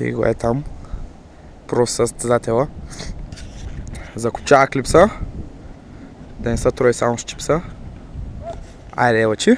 И го е там. Просто състезателя. Закопчава клипса. Да не са трой само с чипса. Айде, очи.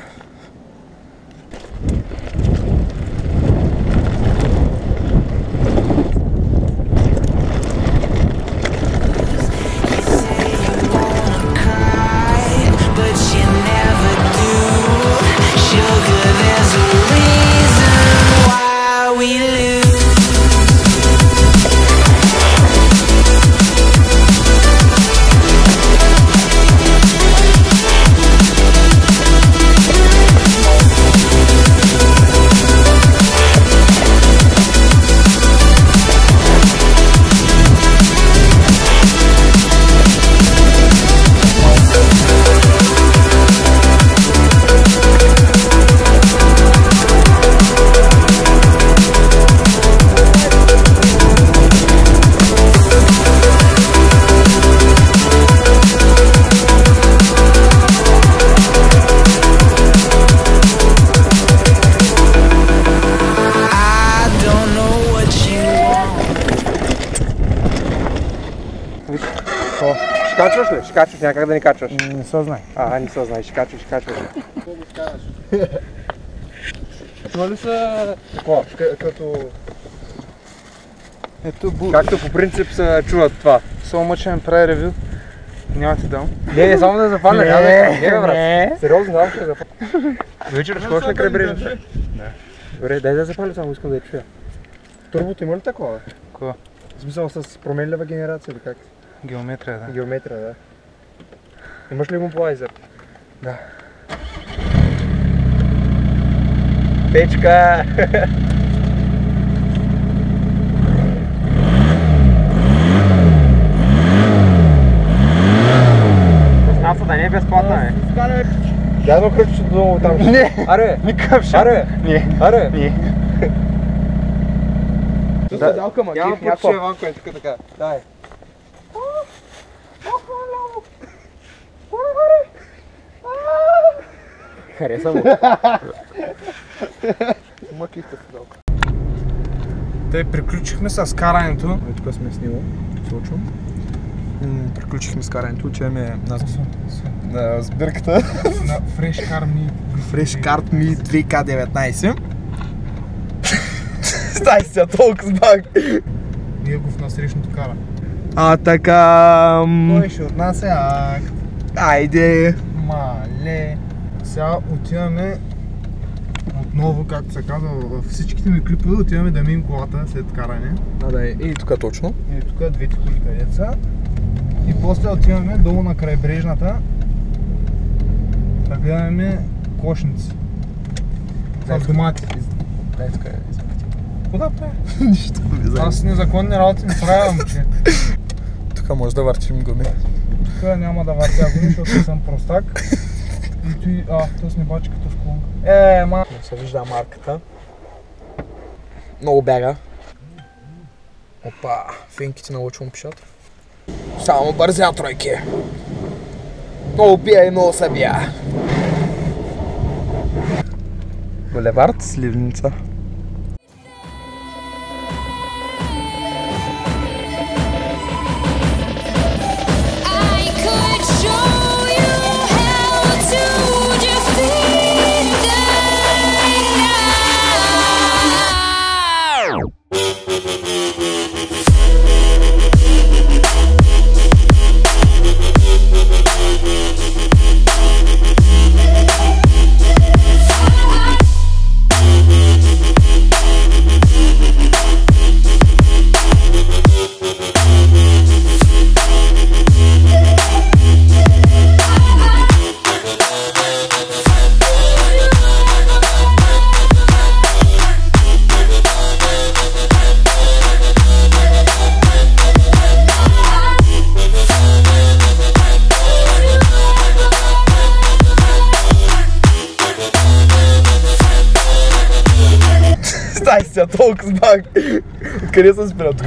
Ще качваш ли? Ще качваш, някак да ни качваш. Не се знае. А, не се знаеш, ще качваш, ще качваш. Чува ли са Какво? Като... ето бу... Както по принцип се чуват това. Much and prayer review. Няма ти дам. Не, не, само да запаля, няма да не, бе, брат. не. Сериозно, давам ще запаля. Вечер ще ходиш на край брежната? Да. Добре, дай да запаля, само искам да я чуя. Турбото има ли такова? Какво? В смисъл с променлива генерация или как? Геометрия, да. Геометрия, да. Имаш ли му плайзер? Да. Печка! Пластмаса да не е безплатна, бе. Дай едно кръчето долу там. Не. Аре! Никакъв шанс. Аре! Не. Аре! Не. Да, далка, ма, Няма кеф някакво. почти Иванко е така така. Дай. Хареса му. Мъките си далка. Те приключихме с карането. Ей, тук сме снило. Случвам. Приключихме с карането, отиваме на, на сбирката. На Fresh Car Me. Fresh Card Me 2K19. Стай се, толкова баг. Ние го в насрещното кара. А така... Кой ще отнася акт? Айде. Мале. Сега отиваме отново, както се казва, във всичките ми клипове отиваме да мием колата след каране. А, да, и тук точно. И тук двете коли са. И после отиваме долу на крайбрежната да гледаме кошници. С домати. Дай тук е. Куда? Нищо не знам. Аз незаконни работи не правя, момче. Тук може да въртим гуми. Тук няма да въртя гуми, защото съм простак. И той, а, то снимачи като в колонка. Е, ма. Не се вижда марката. Много бяга. Опа, финките на лъчо му пишат. Само бързя тройки. Много пия и много събия. Булевард Сливница. Стай се, толкова баг. Откъде съм спирал? Тук